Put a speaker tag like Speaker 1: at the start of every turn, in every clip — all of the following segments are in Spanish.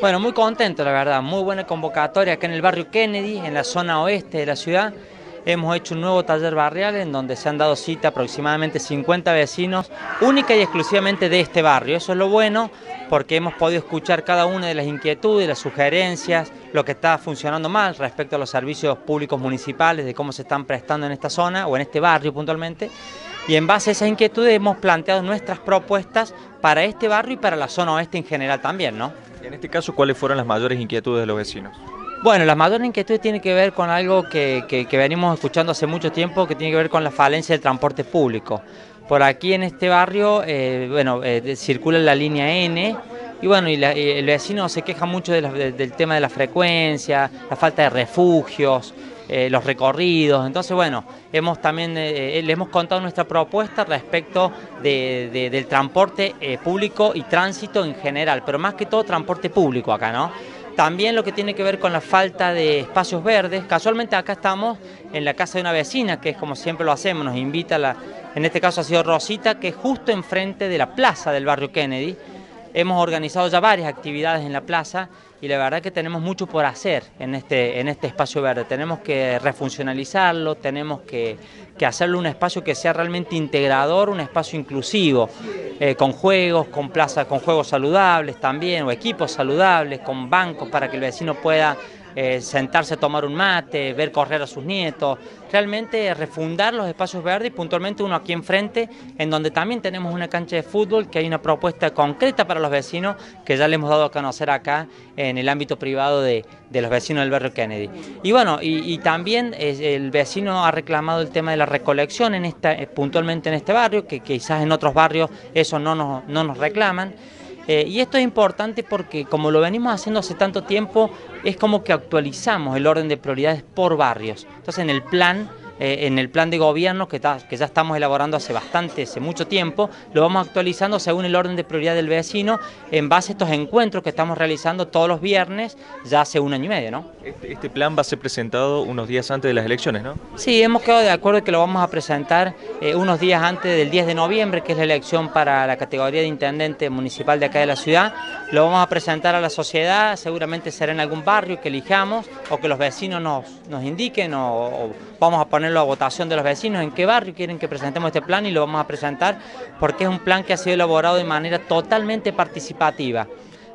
Speaker 1: Bueno, muy contento, la verdad. Muy buena convocatoria acá en el barrio Kennedy, en la zona oeste de la ciudad. Hemos hecho un nuevo taller barrial en donde se han dado cita aproximadamente 50 vecinos, única y exclusivamente de este barrio. Eso es lo bueno porque hemos podido escuchar cada una de las inquietudes, las sugerencias, lo que está funcionando mal respecto a los servicios públicos municipales, de cómo se están prestando en esta zona o en este barrio puntualmente. Y en base a esas inquietudes hemos planteado nuestras propuestas para este barrio y para la zona oeste en general también, ¿no?
Speaker 2: En este caso, ¿cuáles fueron las mayores inquietudes de los vecinos?
Speaker 1: Bueno, las mayores inquietudes tienen que ver con algo que, venimos escuchando hace mucho tiempo, que tiene que ver con la falencia del transporte público. Por aquí en este barrio, eh, bueno, eh, circula la línea N, y bueno, y, el vecino se queja mucho del tema de la frecuencia, la falta de refugios, eh, los recorridos. Entonces, bueno, hemos también le hemos contado nuestra propuesta respecto del transporte público y tránsito en general, pero más que todo transporte público acá, ¿no? También lo que tiene que ver con la falta de espacios verdes. Casualmente acá estamos en la casa de una vecina, que es como siempre lo hacemos, nos invita, la, en este caso ha sido Rosita, que es justo enfrente de la plaza del barrio Kennedy. Hemos organizado ya varias actividades en la plaza y la verdad que tenemos mucho por hacer en este, en este espacio verde. Tenemos que refuncionalizarlo, tenemos que, hacerlo un espacio que sea realmente integrador, un espacio inclusivo, eh, con juegos, con plazas, con juegos saludables también, o equipos saludables, con bancos para que el vecino pueda eh, sentarse a tomar un mate, ver correr a sus nietos, realmente refundar los espacios verdes puntualmente uno aquí enfrente, en donde también tenemos una cancha de fútbol, que hay una propuesta concreta para los vecinos que ya le hemos dado a conocer acá en el ámbito privado de, los vecinos del barrio Kennedy. Y bueno, y, también el vecino ha reclamado el tema de la recolección en esta, eh, puntualmente en este barrio, que quizás en otros barrios eso no nos, no nos reclaman. Eh, y esto es importante porque como lo venimos haciendo hace tanto tiempo, es como que actualizamos el orden de prioridades por barrios. Entonces en el plan eh, en el plan de gobierno que, que, ya estamos elaborando hace bastante, hace mucho tiempo, lo vamos actualizando según el orden de prioridad del vecino en base a estos encuentros que estamos realizando todos los viernes ya hace un año y medio, ¿no?
Speaker 2: Este, este plan va a ser presentado unos días antes de las elecciones, ¿no?
Speaker 1: Sí, hemos quedado de acuerdo que lo vamos a presentar eh, unos días antes del 10 de noviembre, que es la elección para la categoría de intendente municipal de acá de la ciudad. Lo vamos a presentar a la sociedad, seguramente será en algún barrio que elijamos o que los vecinos nos, nos indiquen o vamos a poner la votación de los vecinos, en qué barrio quieren que presentemos este plan y lo vamos a presentar porque es un plan que ha sido elaborado de manera totalmente participativa.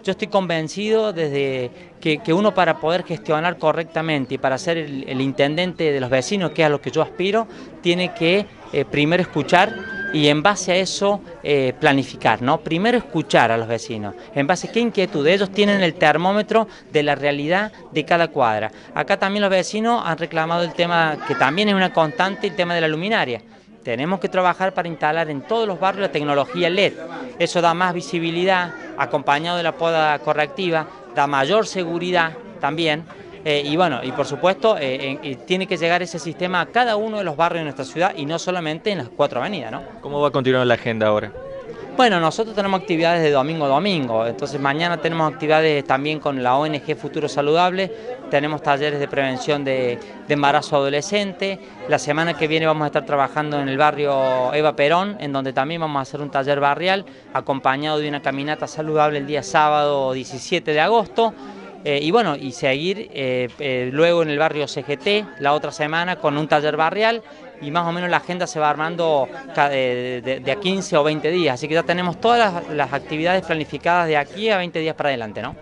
Speaker 1: Yo estoy convencido desde que, uno para poder gestionar correctamente y para ser el, intendente de los vecinos, que es a lo que yo aspiro, tiene que eh, primero escuchar y en base a eso eh, planificar, ¿no? Primero escuchar a los vecinos, en base a qué inquietud, ellos tienen el termómetro de la realidad de cada cuadra. Acá también los vecinos han reclamado el tema, que también es una constante, el tema de la luminaria. Tenemos que trabajar para instalar en todos los barrios la tecnología LED. Eso da más visibilidad, acompañado de la poda correctiva, da mayor seguridad también. Eh, y bueno, y por supuesto, eh, tiene que llegar ese sistema a cada uno de los barrios de nuestra ciudad y no solamente en las cuatro avenidas. ¿no?
Speaker 2: ¿Cómo va a continuar la agenda ahora?
Speaker 1: Bueno, nosotros tenemos actividades de domingo a domingo, entonces mañana tenemos actividades también con la ONG Futuro Saludable, tenemos talleres de prevención de, embarazo adolescente, la semana que viene vamos a estar trabajando en el barrio Eva Perón, en donde también vamos a hacer un taller barrial acompañado de una caminata saludable el día sábado 17 de agosto. Eh, y bueno, y seguir eh, eh, luego en el barrio CGT la otra semana con un taller barrial y más o menos la agenda se va armando de, de, a 15 o 20 días, así que ya tenemos todas las, las actividades planificadas de aquí a 20 días para adelante, ¿no?